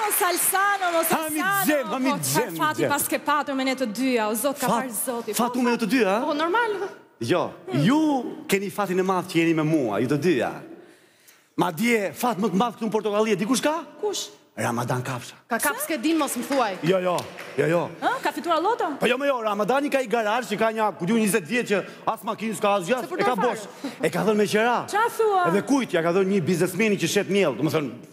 Amo salsano, amo salsano. Hamit Xhem, Hamit po, Xhem. Po fat paske patur me ne të dyja, o zot ka fat, për zotin. Fat po, me ne të dyja? Po normal. Jo, hmm. ju keni fatin e madh që jeni me mua, ju të dyja. Madje, fat më të madh këtu në Portokalli, di kush ka? Kush? Ramadan Kapsha. Ka kapsë ke din mos më thuaj. Jo, jo, jo, jo. Ha, ka fitur loto? Po jo, me jo, Ramadani ka një garazh që ka një, ku di u 20 vjet që as makinë s'ka as gjë, e ka bosh. E ka dhënë me qera. Çfarë thua? Edhe kujt ia ka dhënë një biznesmeni që shet miell, domethënë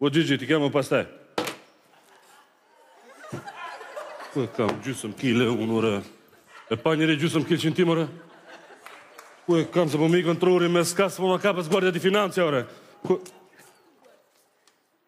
O Gigi, ti ke mo pastaj. Po kam gjysëm kile unë ore. E pa njeri gjysëm kile qenin tim ore. Ku e kam se po më ikën truri me, s'ka, se po ma kap guardia di financa ore. Ku...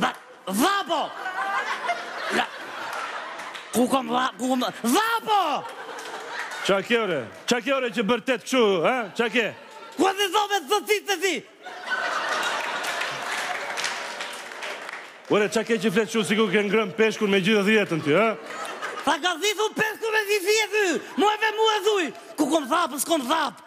Dha, dha po! Ja, ku kom dha, ku kom dha, dha po! Ça ke ore? Ça ke ore që bërtet kshu, ha? Ça ke? Ku e dhe zove të zëtë të zi? Ore, ça ke që flet kshu sikur ke ngrënë peshkun me gjithë dhe jetën ty, ha? Tha ka zithë peshkur me zithë dhe ty, mu e dhe mu e dhuj, ku kom dhapë, s'kom dhapë.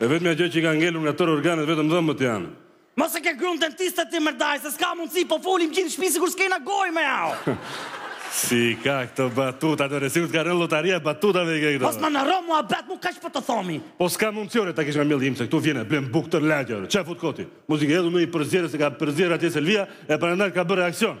E vetmja gjë që i ka ngelur nga tërë organet vetëm dhëmbët janë. Mos e ke grunë dentiste ti mër daj se s'ka mundësi po folim gjithë në shpi sikur s'kena gojë me jau. Si i ke këto batuta ti re sikur të ka rënë llotaria e batutave i ke këto. Mos më ndërro muhabet mu kaq po të thomi. Po s'ka mundësi ore ta kesh nga mielli im se këtu vjen e blen bukë tërë lagja ore ça fut kot ti. Mos i ke hedhur ndonjë përzierës se e ka përzierë atje Selvia e prandaj ka bërë reaksion.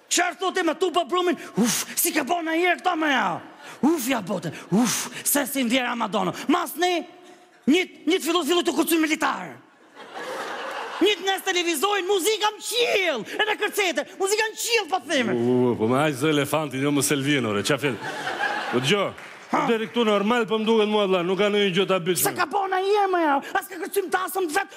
Ça po thote me tu pa brumin uff s'i ka bo najher këta me jau uff ja bote uff se si u ndjeva madona masanej një një fillu fillu të kërcejnë mu llitarë një të ndez televizorin muzika në qiell edhe kërcete muzika në qiell po thome uff po me atë zë elefanti jo më selvien ore ça flet po dgjo po deri këtu normal po më duket mua vlla nuk ka ndonjë gjë të habitshme se e ka bo najher me jau atë kërcim dasmë të vet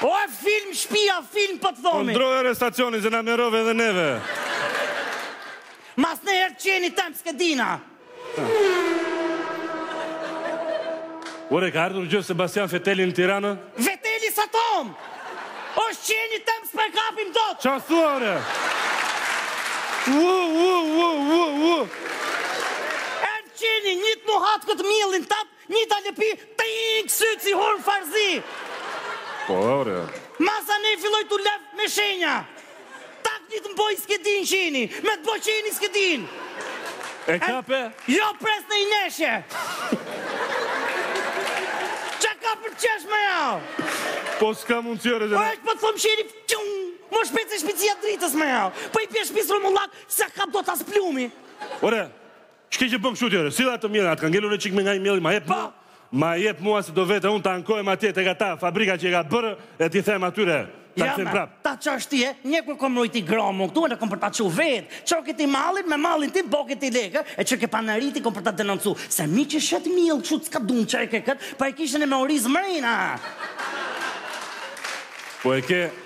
O re film shpia, film po të thomi. Po ndërroje ore stacionin se na mërove edhe neve. Mas na një herë qenin tim skedina. Ore ka ardhur gjë Sebastian Feteli në Tiranë? Veteli sa tom. O qenin tim s'po e kapim dot. Ça thua ore? Wu wu wu wu wu. Ore qeni një të ma hongër këtë millin tat Një të lëpi qeni sytë si hurm fare. Po ore. Masanej filloi tu leh me shenja. Tak një të ma bo skedinën qeni, me të bo qeni skedinë. E kape? Jo prit një ndeshje. Ça ka për të qesh me jau? Po s'ka mundësi ore dhe ne. Po të thom qeni qëng, më shpet se shpejtësia dritës me jau. Po i bie shpisë rrumullak, s'e kap dot as plumi. Ore, Ç'ke që bën kështu ti ore, si llaf të mira, të ka ngelur një çikë më nga ai mielli, ma jep mua, ma jep mua se do vete unë ta ankohem atje tek ata fabrika që e ka bërë e t'i them atyre ta kthejnë prap. Ja ma, ta çosh ti ë, një kur kom rujt një gram unë këtu, unë e kom për ta çu vet, çoke ti mallin,, me mallin tim boke ti lekë, e çoke për nder ty t' kom për ta denoncu, se m'i ke shit miell kështu ça dun që e ke kët, po e kishin me oriz mrena. Po e ke.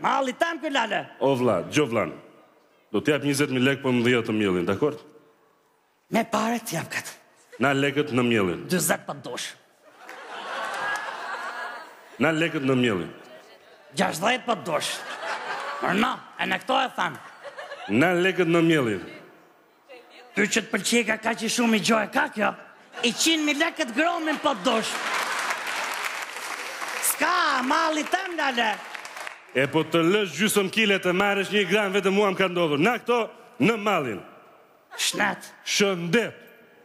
Malli tam ky lale. O vlla, Gjo vlla, do të jap njëzet mijë lekë po m'dhe atë miellin, dakord? Me pare të jap këtë. Na lekët, nëm miellin. Dyzet po dush. Na lekët, nëm miellin. Gjashtëdhjetë po dush. Por na, edhe këto e thamë. Na lekët, nëm miellin. Ty që të pëlqeka kaq shumë, një gjo e ka kjo? Njëqind mijë lekë gromin po dush. S'ka, malli tem lale. E po të lësh gjysëm kile të marrësh një gram vetëm mua më ka ndodhur. Na këto, nëm mallin. Shnet. Shëndet.